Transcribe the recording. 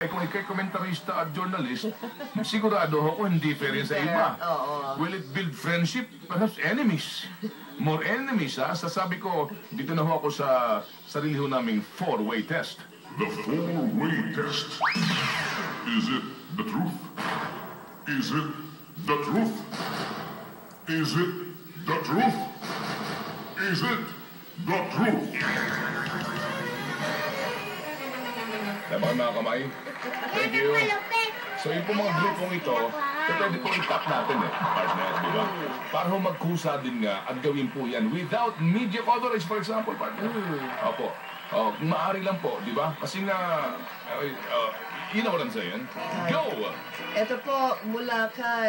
Eh, kung ikay komentarista at journalist, sigurado ako hindi fair sa iba. Oo. Will it build friendship? Perhaps enemies. More enemies, ha? Sasabi ko, dito na ho ako sa sarili ho naming four-way test. The four-way test. Is it the truth? Is it the truth? Is it the truth? Is it the truth? Tama mga kamay? Thank you. So yung mga grupong ito, so pwede po i-tap natin eh, partner, di ba? Para ho magkusa din nga at gawin po yan without media coverage, for example, partner. Opo. Oh, maaari lang po, di ba? Kasi nga, uh, uh, you know what I'm saying? Go! Ito po, mula kay